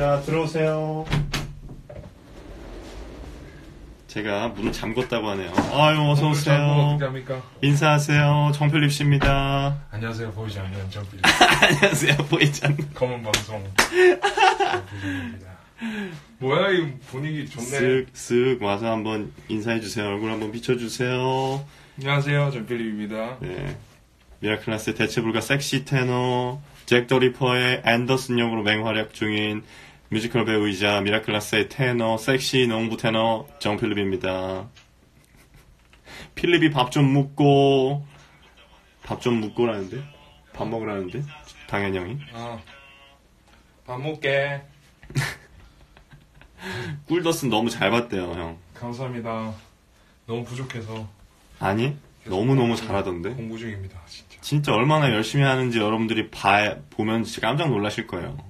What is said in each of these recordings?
자, 들어오세요. 제가 문을 잠궜다고 하네요. 아유, 어서오세요. 어떻게 합니까? 인사하세요. 정필립 씨입니다. 안녕하세요. 보이지 않는 정필 안녕하세요. 보이지 않는. 검은 방송 정필입니다. 뭐야 이 분위기 좋네. 쓱, 쓱 와서 한번 인사해주세요. 얼굴 한번 비춰주세요. 안녕하세요. 정필입니다. 네. 미라클라스의 대체불가 섹시 테너, 잭 더 리퍼의 앤더슨 역으로 맹활약 중인 뮤지컬 배우이자 미라클라스의 테너, 섹시 농부 테너 정필립입니다. 필립이 밥 좀 묵고, 밥 좀 묵고라는데? 밥 먹으라는데? 당연히 형이. 아, 밥 먹게. 꿀더슨 너무 잘 봤대요, 형. 감사합니다. 너무 부족해서 아니? 너무 너무 잘하던데? 공부 중입니다. 진짜. 진짜 얼마나 열심히 하는지 여러분들이 봐, 보면 진짜 깜짝 놀라실 거예요.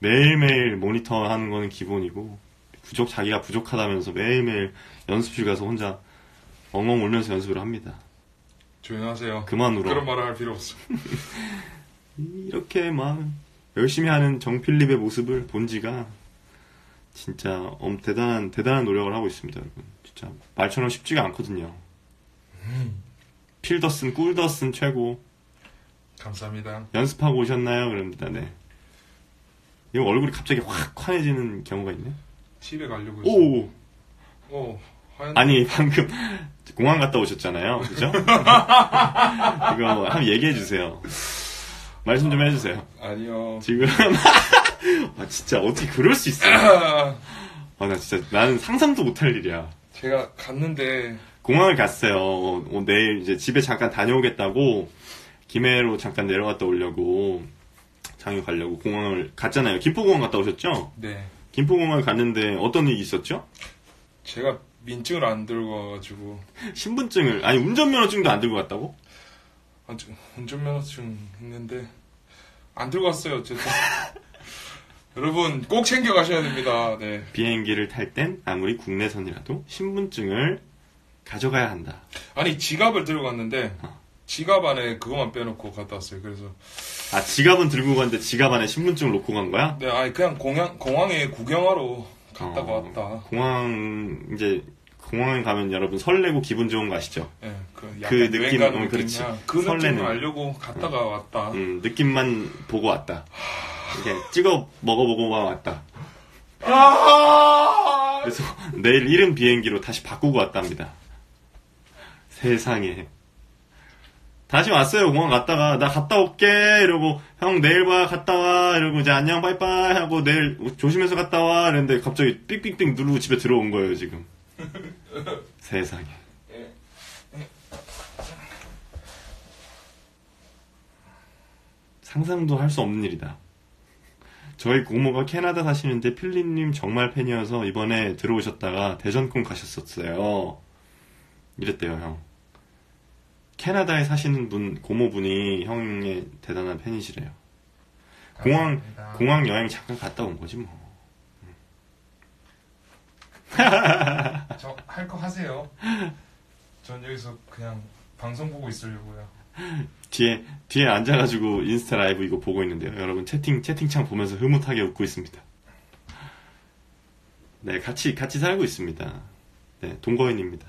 매일매일 모니터 하는 거는 기본이고, 부족, 자기가 부족하다면서 매일매일 연습실 가서 혼자 엉엉 울면서 연습을 합니다. 조용 하세요. 그만 울어. 그런 말을 할 필요 없어. 이렇게 막 열심히 하는 정필립의 모습을 본 지가 진짜 엄 대단한, 대단한 노력을 하고 있습니다, 여러분. 진짜 말처럼 쉽지가 않거든요. 필더슨, 꿀더슨 최고. 감사합니다. 연습하고 오셨나요? 그럽니다. 네. 이거 얼굴이 갑자기 확 환해지는 경우가 있네. 집에 가려고 했어. 오! 오, 하얀. 아니, 방금 공항 갔다 오셨잖아요. 그죠? 이거 한번 얘기해 주세요. 말씀 좀 해주세요. 아니요. 지금. 아, 진짜 어떻게 그럴 수 있어. 아, 아, 나 진짜 나는 상상도 못할 일이야. 제가 갔는데 공항을 갔어요. 어, 내일 이제 집에 잠깐 다녀오겠다고 김해로 잠깐 내려갔다 오려고 장유 가려고 공항을 갔잖아요. 김포공항 갔다 오셨죠? 네. 김포공항 갔는데 어떤 일이 있었죠? 제가 민증을 안 들고 와가지고 신분증을 아니 운전면허증도 안 들고 갔다고? 아, 저 운전면허증 있는데 안 들고 왔어요. 어쨌든 여러분 꼭 챙겨 가셔야 됩니다. 네. 비행기를 탈 땐 아무리 국내선이라도 신분증을 가져가야 한다. 아니 지갑을 들고 갔는데 어. 지갑 안에 그것만 빼놓고 갔다 왔어요. 그래서 아 지갑은 들고 갔는데 지갑 안에 신분증을 놓고 간 거야? 네, 아니 그냥 공항 공항에 구경하러 갔다가 어, 왔다. 공항 이제 공항에 가면 여러분 설레고 기분 좋은 거 아시죠? 예, 그그 느낌, 어, 그렇지. 그 설레는. 알려고 갔다가 왔다. 음, 느낌만 보고 왔다. 이렇게 찍어 먹어보고 왔다. 아! 그래서 내일 이른 비행기로 다시 바꾸고 왔답니다. 세상에. 다시 왔어요. 공항 갔다가 나 갔다 올게 이러고 형 내일 봐 갔다 와 이러고 이제 안녕 빠이빠이 하고 내일 조심해서 갔다 와 이랬는데 갑자기 삑삑삑 누르고 집에 들어온 거예요 지금. 세상에. 상상도 할 수 없는 일이다. 저희 고모가 캐나다 사시는데 필리님 정말 팬이어서 이번에 들어오셨다가 대전권 가셨었어요. 이랬대요, 형. 캐나다에 사시는 분, 고모분이 형의 대단한 팬이시래요. 공항, 감사합니다. 공항 여행 잠깐 갔다 온 거지, 뭐. 저 할 거 하세요. 전 여기서 그냥 방송 보고 있으려고요. 뒤에, 뒤에 앉아가지고 인스타 라이브 이거 보고 있는데요. 여러분 채팅, 채팅창 보면서 흐뭇하게 웃고 있습니다. 네, 같이, 같이 살고 있습니다. 네, 동거인입니다.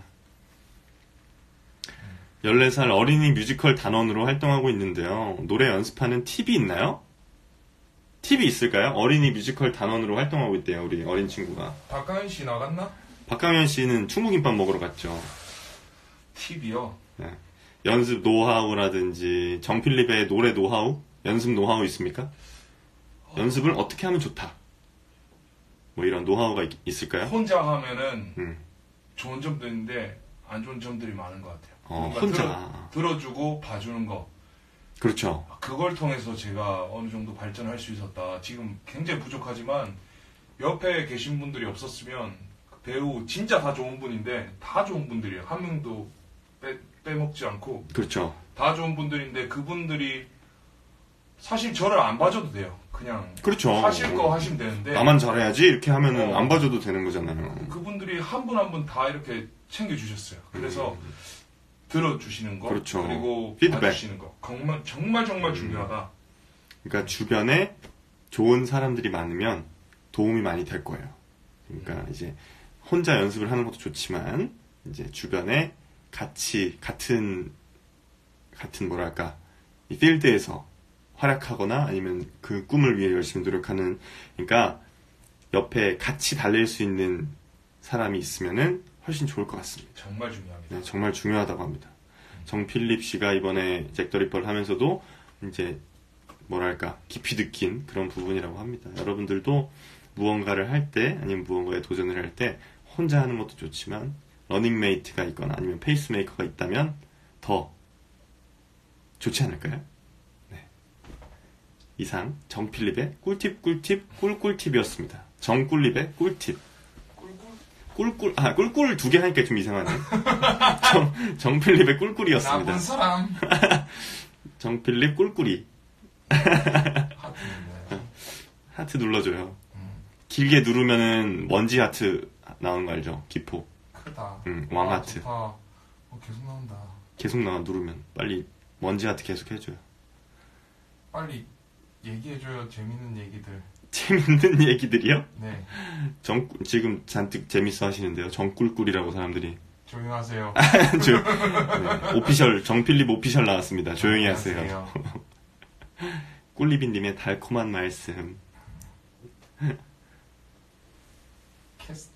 14살 어린이 뮤지컬 단원으로 활동하고 있는데요. 노래 연습하는 팁이 있나요? 팁이 있을까요? 어린이 뮤지컬 단원으로 활동하고 있대요, 우리 어린 친구가. 박가연 씨 나갔나? 박강현 씨는 충무김밥 먹으러 갔죠. 팁이요. 연습 노하우라든지 정필립의 노래 노하우, 연습 노하우 있습니까? 연습을 어떻게 하면 좋다. 뭐 이런 노하우가 있, 있을까요? 혼자 하면은 음. 좋은 점도 있는데 안 좋은 점들이 많은 것 같아요. 어, 혼자. 들어, 주고 봐주는 거. 그렇죠. 그걸 통해서 제가 어느 정도 발전할 수 있었다. 지금 굉장히 부족하지만 옆에 계신 분들이 없었으면 그 배우 진짜 다 좋은 분인데 다 좋은 분들이에요. 한 명도 빼, 빼먹지 않고 그렇죠. 다 좋은 분들인데 그분들이 사실 저를 안 봐줘도 돼요. 그냥 그렇죠. 하실 거 하시면 되는데 나만 잘해야지 이렇게 하면은 어. 안 봐줘도 되는 거잖아요. 그분들이 한 분 한 분 다 이렇게 챙겨주셨어요. 그래서 들어주시는 거 음. 그렇죠. 그리고 피드백. 봐주시는 거 정말 정말 정말 음. 중요하다. 그러니까 주변에 좋은 사람들이 많으면 도움이 많이 될 거예요. 그러니까 이제 혼자 연습을 하는 것도 좋지만 이제 주변에 같이 같은 같은 뭐랄까 이 필드에서 활약하거나 아니면 그 꿈을 위해 열심히 노력하는 그러니까 옆에 같이 달릴 수 있는 사람이 있으면은 훨씬 좋을 것 같습니다. 정말 중요합니다. 네, 정말 중요하다고 합니다. 정필립 씨가 이번에 잭더리퍼를 하면서도 이제 뭐랄까 깊이 느낀 그런 부분이라고 합니다. 여러분들도 무언가를 할 때 아니면 무언가에 도전을 할 때 혼자 하는 것도 좋지만 러닝메이트가 있거나 아니면 페이스메이커가 있다면 더 좋지 않을까요? 네. 이상 정필립의 꿀팁 꿀팁 꿀꿀팁이었습니다. 정꿀립의 꿀팁. 꿀꿀. 아 꿀꿀 두 개 하니까 좀 이상하네. 정 정필립의 꿀꿀이었습니다. 사람. 정필립 꿀꿀이. 하트 눌러줘요. 음, 길게 누르면은 먼지 하트 나오는 거 알죠? 기포. 크다. 응, 아, 왕하트. 좋다. 어, 계속 나온다. 계속 나와 누르면 빨리 먼지 하트 계속 해줘요. 빨리 얘기해줘요. 재밌는 얘기들. 재밌는 얘기들이요? 네. 정 지금 잔뜩 재밌어 하시는데요. 정꿀꿀이라고 사람들이. 조용하세요. 저, 네, 오피셜 정필립 오피셜 나왔습니다. 조용히 하세요. 꿀리비님의 달콤한 말씀. 캐스트.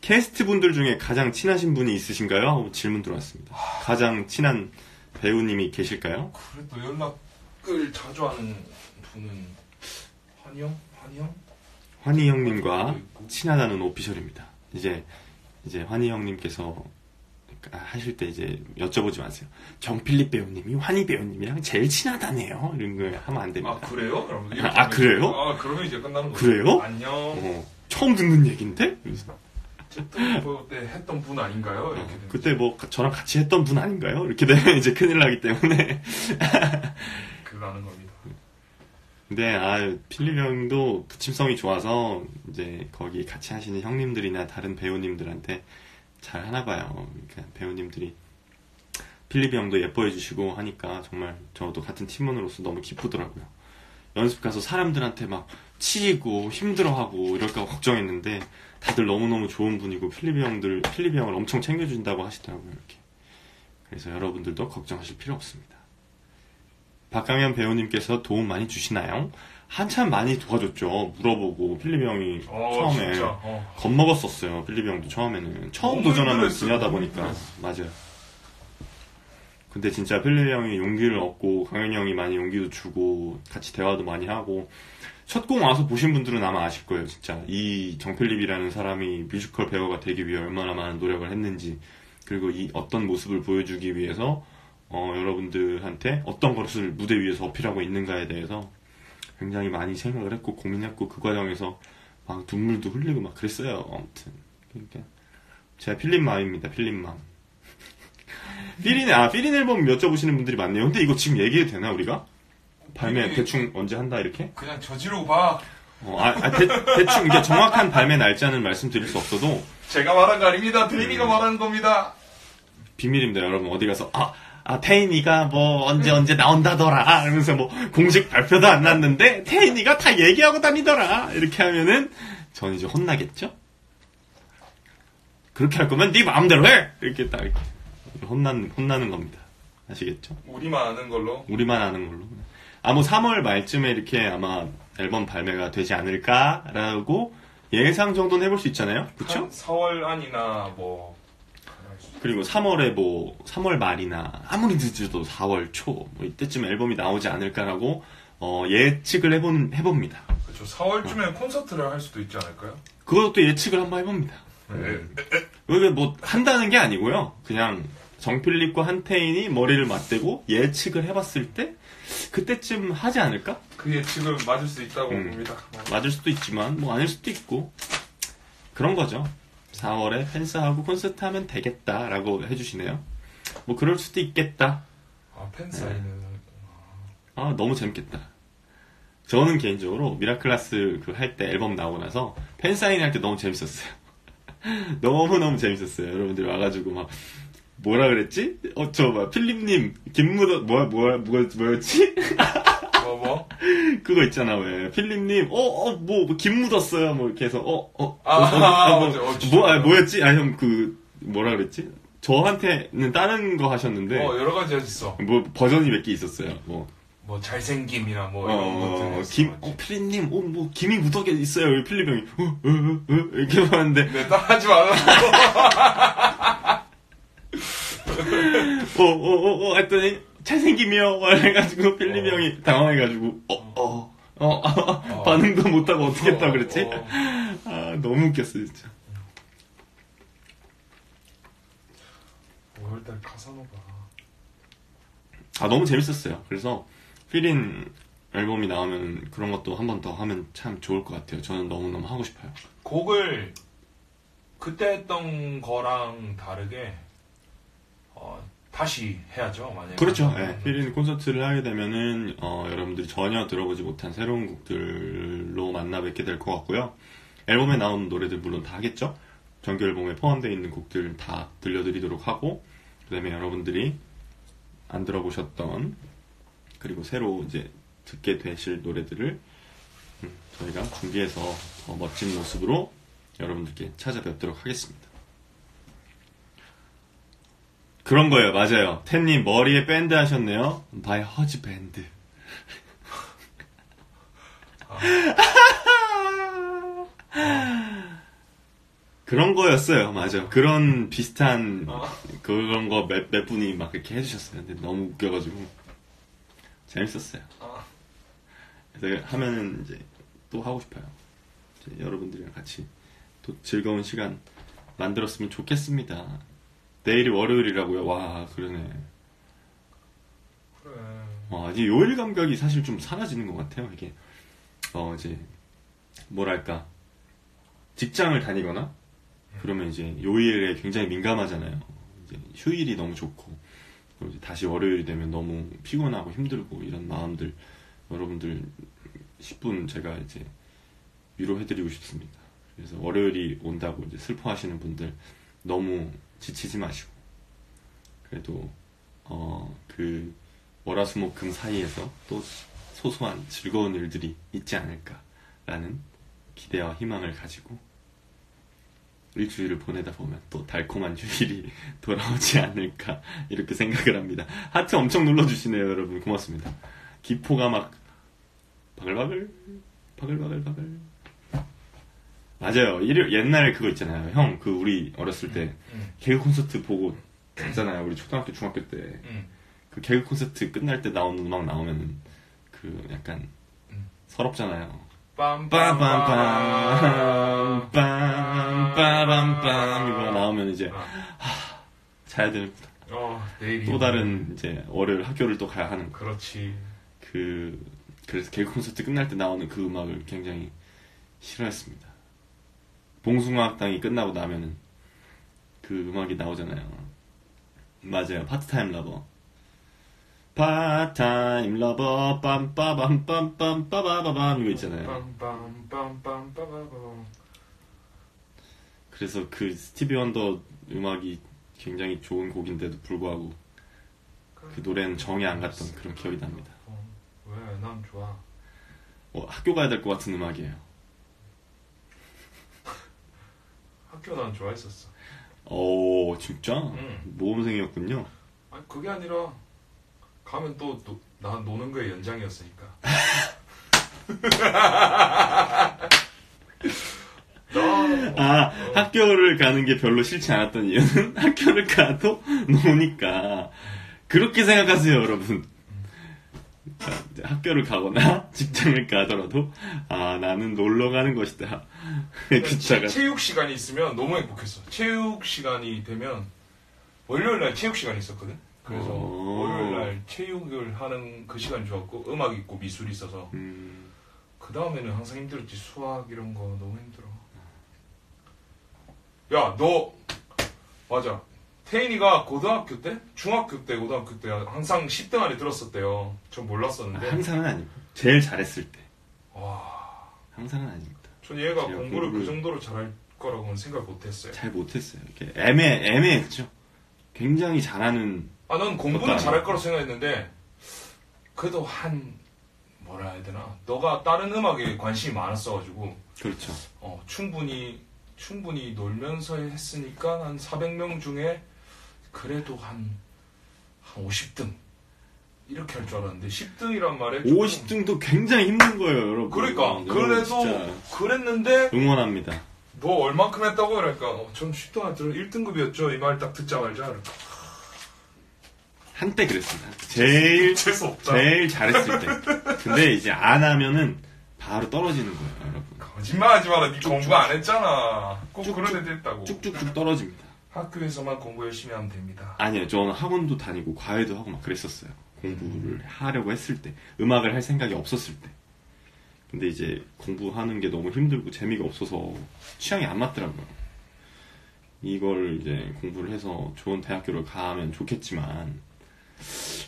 캐스트 분들 중에 가장 친하신 분이 있으신가요? 질문 들어왔습니다. 가장 친한 배우님이 계실까요? 그래도 연락을 자주 하는 분은 환영? 환영? 환희 형님과. 친하다는 오피셜입니다. 이제 이제 환희 형님께서 하실 때 이제 여쭤보지 마세요. 정필립 배우님이 환희 배우님이랑 제일 친하다네요. 이런 거 하면 안 됩니다. 아 그래요? 그럼 이렇게 아, 그래요? 아 그러면 이제 끝나는 거죠. 그래요? 안녕. 어, 처음 듣는 얘긴데? 그때 했던 분 아닌가요? 이렇게 되는 그때 뭐 저랑 같이 했던 분 아닌가요? 이렇게 되면 이제 큰일 나기 때문에. 그러는 겁니다. 근데 아 필립 형도 부침성이 좋아서 이제 거기 같이 하시는 형님들이나 다른 배우님들한테 잘 하나 봐요. 그러니까 배우님들이 필립 형도 예뻐해 주시고 하니까 정말 저도 같은 팀원으로서 너무 기쁘더라고요. 연습 가서 사람들한테 막 치이고 힘들어하고 이럴까 걱정했는데 다들 너무너무 좋은 분이고 필립 형들 필립 형을 엄청 챙겨준다고 하시더라고요. 이렇게. 그래서 여러분들도 걱정하실 필요 없습니다. 박강현 배우님께서 도움 많이 주시나요? 한참 많이 도와줬죠. 물어보고 필립 형이 어 처음에. 어. 겁먹었었어요. 필립 형도 처음에는 처음 도전하는. 분야다 보니까. 맞아요. 근데 진짜 필립 형이 용기를 얻고 강현이 형이 많이 용기도 주고 같이 대화도 많이 하고 첫 공 와서 보신 분들은 아마 아실 거예요. 진짜 이 정필립이라는 사람이 뮤지컬 배우가 되기 위해 얼마나 많은 노력을 했는지 그리고 이 어떤 모습을 보여주기 위해서 어, 여러분들한테 어떤 것을 무대 위에서 어필하고 있는가에 대해서 굉장히 많이 생각을 했고 고민했고 그 과정에서 막 눈물도 흘리고 막 그랬어요. 아무튼 그러니까 제가 필립맘입니다. 필립맘. 필인 아 필인 앨범 여쭤보시는 분들이 많네요. 근데 이거 지금 얘기해도 되나 우리가? 발매 대충 언제 한다 이렇게? 그냥 저지르고 봐. 어, 아, 아, 대, 대충 이게 정확한 발매 날짜는 말씀드릴 수 없어도 제가 말한 거 아닙니다. 드림이가 말하는 겁니다. 비밀입니다, 여러분. 어디 가서, 아, 아, 태인이가 뭐, 언제 언제 나온다더라. 이러면서 뭐, 공식 발표도 안 났는데, 태인이가 다 얘기하고 다니더라. 이렇게 하면은, 전 이제 혼나겠죠? 그렇게 할 거면 네 마음대로 해! 이렇게 딱, 이렇게. 혼나는, 혼나는 겁니다. 아시겠죠? 우리만 아는 걸로. 우리만 아는 걸로. 아, 뭐, 3월 말쯤에 이렇게 아마 앨범 발매가 되지 않을까라고 예상 정도는 해볼 수 있잖아요? 한 4월 안이나 뭐. 그리고 3월에 뭐 3월 말이나 아무리 늦어도 4월 초 뭐 이때쯤 앨범이 나오지 않을까라고 어, 예측을 해본 해봅니다. 그렇죠. 4월쯤에 콘서트를 할 수도 있지 않을까요? 그것도 예측을 한번 해봅니다. 네. 이게 뭐 한다는 게 아니고요. 그냥 정필립과 한태인이 머리를 맞대고 예측을 해봤을 때 그때쯤 하지 않을까? 그 예측은 맞을 수 있다고 음. 봅니다. 맞을 수도 있지만 뭐 아닐 수도 있고 그런 거죠. 4월에 팬싸하고 콘서트 하면 되겠다라고 해주시네요. 뭐 그럴 수도 있겠다. 아, 팬 사인은. 아 너무 재밌겠다. 저는 개인적으로 미라클라스 그 할 때 앨범 나오고 나서 팬 사인 할 때 너무 재밌었어요. 너무 너무 재밌었어요. 여러분들 와가지고 막 뭐라 그랬지? 어저 막 필립님 김무더 뭐야 뭐야 뭐야 뭐였지? 그거 있잖아 왜 필립님 어어뭐 뭐, 김 묻었어요 뭐 이렇게 해서 어어 아, 어, 아, 뭐, 맞아. 어, 뭐, 아, 뭐였지 아 형 그 뭐라 그랬지 저한테는 다른 거 하셨는데 어, 여러 가지 있어. 뭐 버전이 몇 개 있었어요 뭐 뭐 잘생김이나 뭐 이런 것들. 어, 김, 어, 필립님, 어, 뭐, 김이 묻어 있어요. 왜 필립 형이, 어, 어, 어, 어, 이렇게 하는데, 네, 따라하지 말라고. 어, 어, 어, 어, 했더니, 잘생김이요. 막 해가지고, 필립 어. 형이 당황해가지고, 어, 어, 어, 아, 반응도 못하고 어떻게 했다 그랬지? 어, 아, 너무 웃겼어, 진짜. 5월달 카사노바. 아, 너무 재밌었어요. 그래서, 필인 앨범이 나오면 그런 것도 한 번 더 하면 참 좋을 것 같아요. 저는 너무 너무 하고 싶어요. 곡을 그때 했던 거랑 다르게 어, 다시 해야죠. 만약에 그렇죠. 예, 필인 콘서트를 하게 되면은 어, 여러분들이 전혀 들어보지 못한 새로운 곡들로 만나 뵙게 될 것 같고요. 앨범에 나오는 노래들 물론 다 하겠죠. 정규 앨범에 포함되어 있는 곡들 다 들려드리도록 하고 그다음에 여러분들이 안 들어보셨던 그리고 새로 이제 듣게 되실 노래들을 음, 저희가 준비해서 더 멋진 모습으로 여러분들께 찾아뵙도록 하겠습니다. 그런 거예요, 맞아요. 텐님 머리에 밴드 하셨네요. Bye husband. 그런 거였어요, 맞아. 그런 비슷한 어. 그런 거 몇 몇 분이 막 그렇게 해주셨어요. 근데 너무 웃겨가지고 재밌었어요. 아, 그래서 하면은 이제 또 하고 싶어요. 여러분들이랑 같이 또 즐거운 시간 만들었으면 좋겠습니다. 내일이 월요일이라고요? 와, 그러네. 그래. 와, 이제 요일 감각이 사실 좀 사라지는 것 같아요, 이게. 어, 이제, 뭐랄까. 직장을 다니거나, 그러면 이제 요일에 굉장히 민감하잖아요. 이제 휴일이 너무 좋고, 그리고 이제 다시 월요일이 되면 너무 피곤하고 힘들고, 이런 마음들, 여러분들 10분 제가 이제 위로해드리고 싶습니다. 그래서 월요일이 온다고 이제 슬퍼하시는 분들 너무 지치지 마시고, 그래도, 어, 그, 월화수목금 사이에서 또 소소한 즐거운 일들이 있지 않을까라는 기대와 희망을 가지고 일주일을 보내다 보면 또 달콤한 휴일이 돌아오지 않을까 이렇게 생각을 합니다. 하트 엄청 눌러주시네요 여러분 고맙습니다. 기포가 막 바글바글 바글바글 바글 맞아요. 일요 옛날 그거 있잖아요. 형 그 우리 어렸을 때 응, 개그 콘서트 보고 갔잖아요. 우리 초등학교 중학교 때. 응. 그 개그 콘서트 끝날 때 나오는 음악 나오면은 그 약간 음. 서럽잖아요. 빰빰빰. 빠밤빰 빰빠밤빰 이거 나오면 이제 아, 자야 되는구나. 어. 또 다른 이제 월요일 학교를 또 가야 하는 거. 그렇지. 그 그래서 개그 콘서트 끝날 때 나오는 그 음악을 굉장히 싫어했습니다. 봉숭아학당이 끝나고 나면은 그 음악이 나오잖아요. 맞아요. Part-Time Lover. part-time lover 빰빠밤빰빰 빠바바밤 이거 있잖아요. 그래서 그 스티비 원더 음악이 굉장히 좋은 곡인데도 불구하고 그 노래는 정이 안 갔던 그런 기억이 납니다. 어, 왜? 난 좋아. 어, 학교 가야 될 것 같은 음악이에요. 학교 난 좋아했었어. 오 진짜 응. 모범생이었군요. 아니 그게 아니라 가면 또 나 노는 거에 연장이었으니까. 나 아, 학교를 가는 게 별로 싫지 않았던 이유는 학교를 가도 노니까. 그렇게 생각하세요, 여러분. 학교를 가거나 직장을 가더라도, 아, 나는 놀러 가는 것이다. 기차가. 체, 체육 시간이 있으면 너무 행복했어. 체육 시간이 되면 월요일 날 체육 시간이 있었거든. 그래서 오. 월요일 날 체육을 하는 그 시간이 좋았고 음악 있고 미술이 있어서 음, 그 다음에는 항상 힘들었지 수학 이런 거 너무 힘들어. 야 너 맞아. 태인이가 고등학교 때, 중학교 때, 고등학교 때 항상 10등 안에 들었었대요. 전 몰랐었는데. 항상은 아니고. 제일 잘했을 때. 와, 항상은 아닙니다. 전 얘가 공부를 공부를- 그 정도로 잘할 거라고는 생각 못했어요. 잘 못했어요. 이렇게 애매, 애매했죠. 굉장히 잘하는, 아, 난 공부는 잘할. 거라고 생각했는데, 그래도 한, 뭐라 해야 되나? 너가 다른 음악에 관심이 많았어가지고 그렇죠. 어, 충분히 충분히 놀면서 했으니까 한 400명 중에 그래도 한, 한 50등 이렇게 할 줄 알았는데 10등이란 말에 조금- 50등도 굉장히 힘든 거예요, 여러분. 그러니까 여러분, 진짜 그랬는데 응원합니다. 너 얼만큼 했다고 그러니까 어, 전 10등 안 들어 1등급이었죠 이 말 딱 듣자마자 한때 그랬습니다. 제일 재수 없다 제일 잘했을 때. 근데 이제 안 하면은 바로 떨어지는 거예요, 여러분. 거짓말하지 마라 니 공부 안 했잖아 꼭 쭉쭉- 그런 애들 있다고 쭉쭉쭉 떨어집니다. 학교에서만 공부 열심히 하면 됩니다 아니요, 저는 학원도 다니고 과외도 하고 막 그랬었어요. 공부를 하려고 했을 때, 음악을 할 생각이 없었을 때. 근데 이제 공부하는 게 너무 힘들고 재미가 없어서 취향이 안 맞더라고요. 이걸 이제 공부를 해서 좋은 대학교를 가면 좋겠지만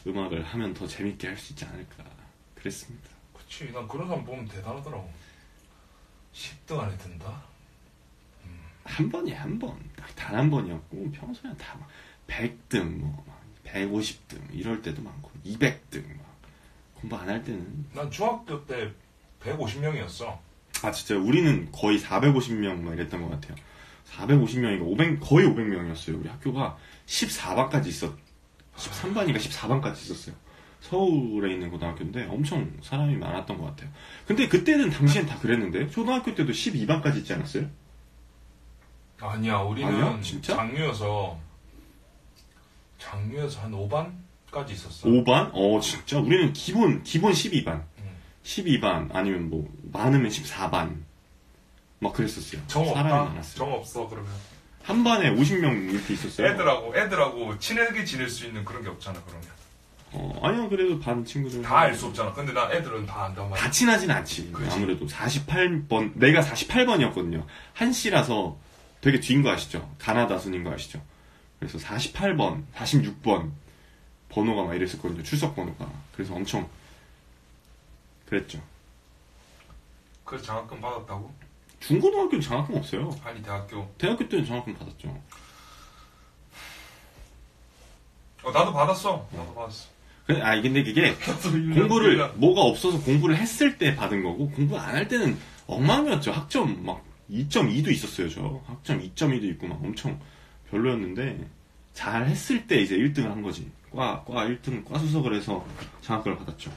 음악을 하면 더 재밌게 할 수 있지 않을까 그랬습니다. 그치 난 그런 사람 보면 대단하더라고 10등 안에 든다? 한 번이야 한 번. 단 한 번이었고 평소에 다 막 100등 뭐 150등 이럴 때도 많고 200등 막 공부 안 할 때는 난 중학교 때 150명이었어 아 진짜 우리는 거의 450명 막 이랬던 것 같아요. 450명인가 500 거의 500명이었어요. 우리 학교가 14반까지 있었 13반인가 14반까지 있었어요. 서울에 있는 고등학교인데 엄청 사람이 많았던 것 같아요. 근데 그때는 당시엔 다 그랬는데 초등학교 때도 12반까지 있지 않았어요? 아니야 우리는 아니야? 진짜? 장류여서 장류여서 한 5반까지 있었어 5반? 어 진짜 우리는 기본 기본 12반. 응. 12반 아니면 뭐 많으면 14반 막 그랬었어요. 정 사람이 없다? 많았어요. 정 없어 그러면 한 반에 50명 이렇게 있었어요. 애들하고 애들하고 친하게 지낼 수 있는 그런 게 없잖아 그러면 어, 아니요 그래도 반 친구들 다 알 수 없잖아 근데 나 애들은 다 안단 말이야 다 친하진 않지. 그렇지. 아무래도 48번 내가 48번이었거든요. 한씨라서 되게 뒤인 거 아시죠? 가나다 순인 거 아시죠? 그래서 48번, 46번 번호가 막 이랬었거든요. 출석 번호가. 그래서 엄청 그랬죠. 그래서 장학금 받았다고? 중고등학교는 장학금 없어요. 아니 대학교 대학교 때는 장학금 받았죠. 어 나도 받았어 나도 받았어 근데, 아 근데 그게 공부를 뭐가 없어서 공부를 했을 때 받은 거고 공부 안 할 때는 엉망이었죠. 학점 막 2.2도 있었어요. 저 학점 2.2도 있고 막 엄청 별로였는데 잘 했을 때 이제 1등을 한 거지. 과, 과 1등, 과 수석을 해서 장학금을 받았죠.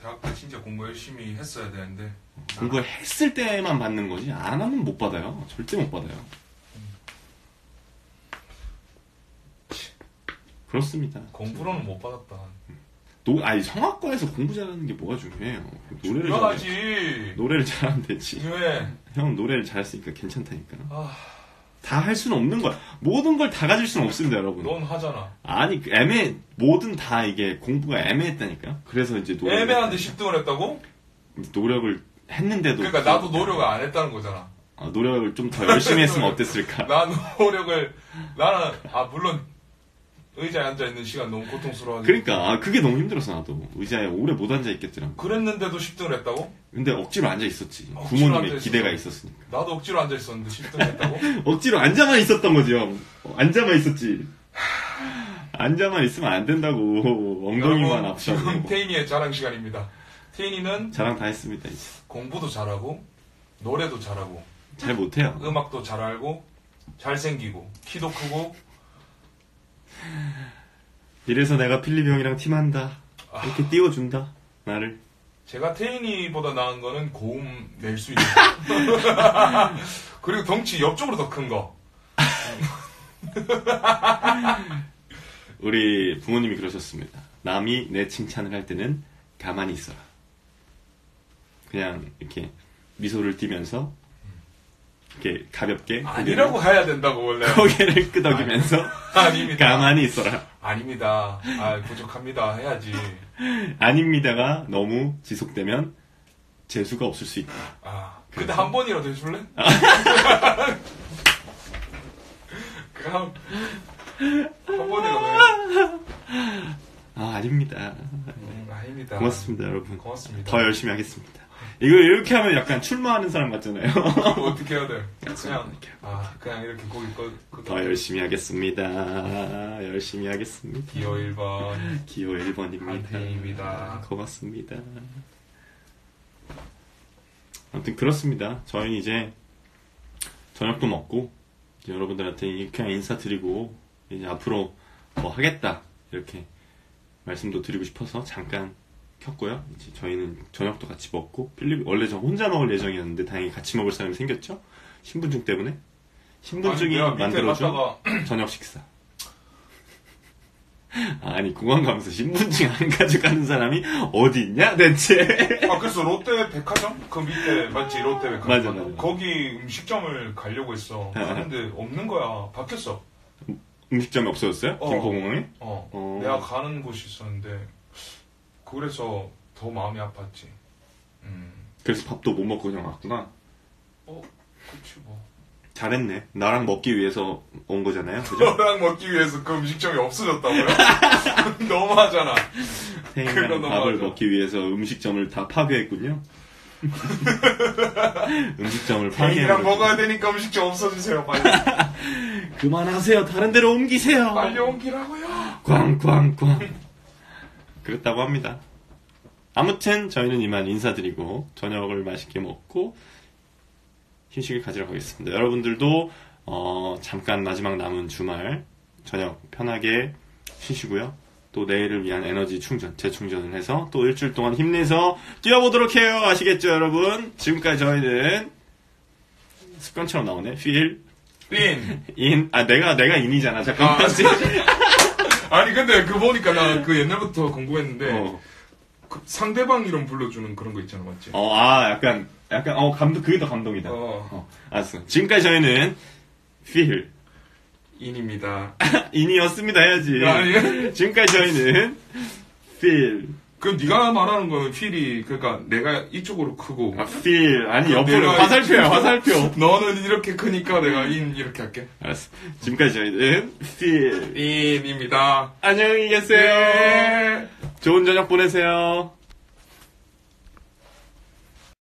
대학 때 진짜 공부 열심히 했어야 되는데 공부를 했을 때만 받는 거지 안 하면 못 받아요. 절대 못 받아요. 그렇습니다. 공부로는 못 받았다 노, 아니 성악과에서 공부 잘하는 게 뭐가 중요해요. 노래를 잘, 중요하지 노래를 잘하면 되지. 중요해 형 노래를 잘했으니까 괜찮다니까. 아, 다 할 수는 없는 거야. 모든 걸 다 가질 수는 없습니다, 여러분. 넌 하잖아 아니 그 애매 뭐든 다 이게 공부가 애매했다니까. 그래서 이제 노력 애매한데 10등을 했다고? 노력을 했는데도 그러니까 나도 노력을 안 했다는 거잖아 아, 노력을 좀 더 열심히 했으면 어땠을까. 난 노력을 나는 아 물론 의자에 앉아 있는 시간 너무 고통스러워. 그러니까 아, 그게 너무 힘들었어 나도 의자에 오래 못 앉아 있겠더라고. 그랬는데도 10등을 했다고? 근데 억지로 앉아 있었지. 억지로 부모님의 앉아 기대가. 있었으니까. 나도 억지로 앉아 있었는데 10등 했다고? 억지로 앉아만 있었던 거지 형. 어, 앉아만 있었지. 앉아만 있으면 안 된다고. 엉덩이만 여러분, 지금 아프다고. 태인이의 자랑 시간입니다. 태인이는 자랑 다 했습니다 이제. 공부도 잘하고 노래도 잘하고 잘 못해요. 음악도 잘 알고 잘생기고 키도 크고 이래서 내가 필립 형이랑 팀한다. 이렇게 띄워준다. 나를. 제가 태인이보다 나은 거는 고음 낼 수 있는 그리고 덩치 옆쪽으로 더 큰 거. 우리 부모님이 그러셨습니다. 남이 내 칭찬을 할 때는 가만히 있어라. 그냥 이렇게 미소를 띠면서 이렇게 가볍게 아니라고 해야 된다고 원래. 고개를, 고개를 끄덕이면서 아닙니다. 가만히 있어라. 아닙니다. 아, 부족합니다. 해야지. 아닙니다가 너무 지속되면 재수가 없을 수 있다. 아, 근데? 한 번이라도 해줄래? 그럼 한 번이라도 해. 아 아닙니다. 음, 아닙니다. 고맙습니다 여러분. 고맙습니다. 더 열심히 하겠습니다. 이거 이렇게 하면 약간 출마하는 사람 같잖아요. 어떻게 해야 돼? 그냥 이렇게 아 그냥 이렇게 고기 꺼. 끄- 더 열심히 하겠습니다. 열심히 하겠습니다. 기호 1번 기호 1번입니다. 한태입니다. 고맙습니다. 아무튼 그렇습니다. 저희 이제 저녁도 먹고 이제 여러분들한테 그냥 인사드리고 이제 앞으로 뭐 하겠다 이렇게 말씀도 드리고 싶어서 잠깐 켰고요. 이제 저희는 저녁도 같이 먹고 필립 원래 저 혼자 먹을 예정이었는데 다행히 같이 먹을 사람이 생겼죠. 신분증 때문에 신분증이 아니, 만들어준 갔다가 저녁 식사. 아니 공항 가면서 신분증 안 가져가는 사람이 어디 있냐 대체? 아 그래서 롯데 백화점 그 밑에 맞지 롯데 백화점 맞아, 맞아. 거기 음식점을 가려고 했어 아. 가는데 없는 거야 바뀌었어 음식점이 없어졌어요? 어. 김포공항에? 어, 어. 내가 가는 곳이 있었는데 그래서 더 마음이 아팠지 음 그래서 밥도 못 먹고 그냥 왔구나. 그치 뭐 잘했네. 나랑 먹기 위해서 온 거잖아요. 그죠? 너랑 먹기 위해서 그 음식점이 없어졌다고요? 너무하잖아 태인이랑 그거 너무 밥을 맞아. 먹기 위해서 음식점을 다 파괴했군요. 음식점을 파괴한 먹어야 되니까 음식점 없어지세요 빨리 그만하세요. 다른 데로 옮기세요. 빨리 옮기라고요 꽝꽝꽝. 그랬다고 합니다. 아무튼 저희는 이만 인사드리고 저녁을 맛있게 먹고 휴식을 가지러 가겠습니다. 여러분들도 어, 잠깐 마지막 남은 주말 저녁 편하게 쉬시고요. 또 내일을 위한 에너지 충전, 재충전을 해서 또 일주일 동안 힘내서 뛰어보도록 해요. 아시겠죠, 여러분? 지금까지 저희는 습관처럼 나오네. feel 린 in. 아, 내가, 내가 in이잖아. 잠깐만. 아, 아니 근데 그 보니까 나 그 옛날부터 궁금했는데 어. 그 상대방 이름 불러주는 그런 거 있잖아 맞지? 어, 아, 약간, 약간, 어, 감동, 그게 더 감동이다. 어, 어, 알았어. 지금까지 저희는 feel 인입니다. in이었습니다 해야지. 아니 지금까지 저희는 feel 그 네가 말하는 거는 필이 그러니까 내가 이쪽으로 크고 아, feel 아니 그럼 옆으로 화살표야 화살표. 너는 이렇게 크니까 내가 인 이렇게 할게. 알았어. 지금까지 저희는 feel 인입니다. 안녕히 계세요. 네. 좋은 저녁 보내세요.